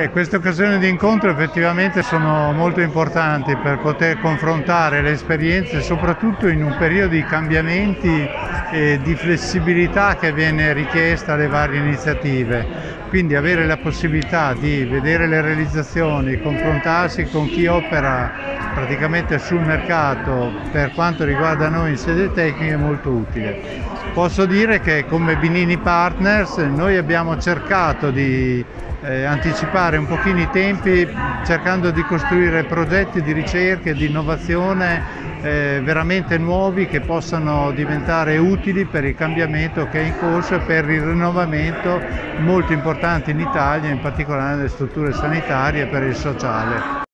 E queste occasioni di incontro effettivamente sono molto importanti per poter confrontare le esperienze, soprattutto in un periodo di cambiamenti e di flessibilità che viene richiesta alle varie iniziative. Quindi avere la possibilità di vedere le realizzazioni, confrontarsi con chi opera praticamente sul mercato per quanto riguarda noi in sede tecnica è molto utile. Posso dire che come Binini Partners noi abbiamo cercato di eh, anticipare un pochino i tempi cercando di costruire progetti di ricerca e di innovazione eh, veramente nuovi che possano diventare utili per il cambiamento che è in corso e per il rinnovamento molto importante in Italia, in particolare nelle strutture sanitarie e per il sociale.